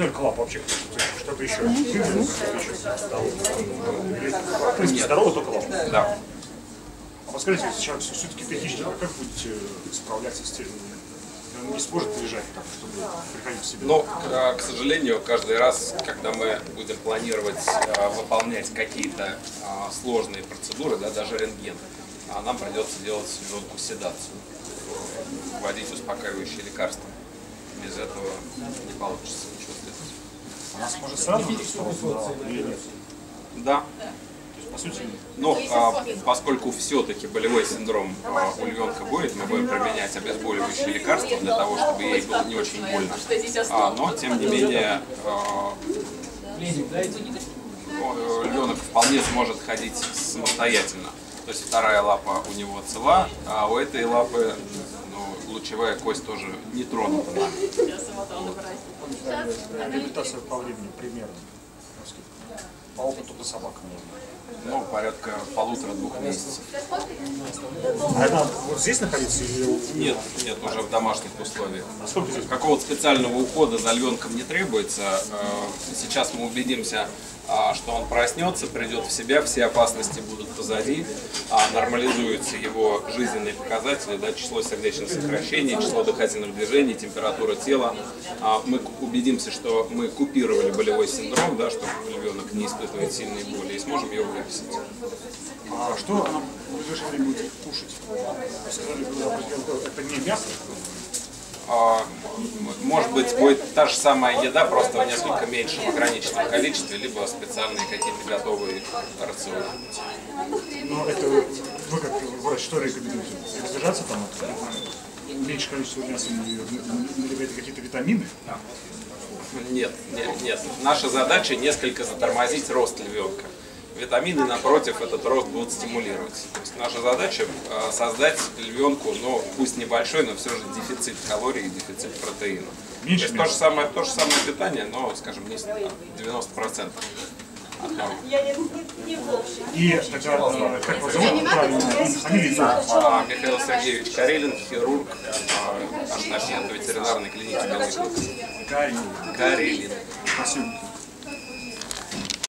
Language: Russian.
только лап, вообще что-то еще. В принципе, здорово только лап. Да. А подскажите, если человек все-таки технически, а как будете справляться с тем, он не сможет лежать так, чтобы приходить в себя? Но, к, к сожалению, каждый раз, когда мы будем планировать а, выполнять какие-то а, сложные процедуры, да, даже рентген, а, нам придется делать ребенку седацию, вводить успокаивающие лекарства. Без этого не получится ничего сделать. Она сможет сразу же? Да, То есть, по сути, но а, поскольку все-таки болевой синдром а, у львенка будет, мы будем применять обезболивающие лекарства для того, чтобы ей было не очень больно. А, но, тем не менее, а, львенок вполне сможет ходить самостоятельно. То есть вторая лапа у него цела, а у этой лапы ну, лучевая кость тоже не тронута нами. реабилитация по времени примерно. По опыту по собакам. Ну, порядка полутора-двух месяцев. А это вот здесь находиться или Нет, нет, уже в домашних условиях. а? Какого-то специального ухода за львенком не требуется. Э, Сейчас мы убедимся, что он проснется, придет в себя, все опасности будут позади, а, нормализуются его жизненные показатели, да, число сердечных сокращений, число дыхательных движений, температура тела. А, Мы убедимся, что мы купировали болевой синдром, да, что ребенок не испытывает сильной боли, и сможем ее выписать. А что она в ближайшее время будет кушать? Сказали, это не мясо, А, Может быть, будет та же самая еда, просто в несколько меньшем ограниченном количестве, либо специальные какие-то готовые рационы. но это вы как врач что рекомендуете? Воздержаться там от меньше количества мяса или какие-то витамины? Нет, нет, нет. Наша задача несколько затормозить рост львенка. Витамины, напротив, этот рост будут стимулировать. То есть наша задача э, создать львенку, ну, пусть небольшой, но все же дефицит калорий и дефицит протеина. Меньше то, есть то, же самое, то же самое питание, но, скажем, не с- там, 90% от нормы. И тогда, э, как вас зовут правильно? А, Михаил Сергеевич Карелин, хирург, а, ортопед ветеринарной клиники Белый. Карин. Карелин. Спасибо.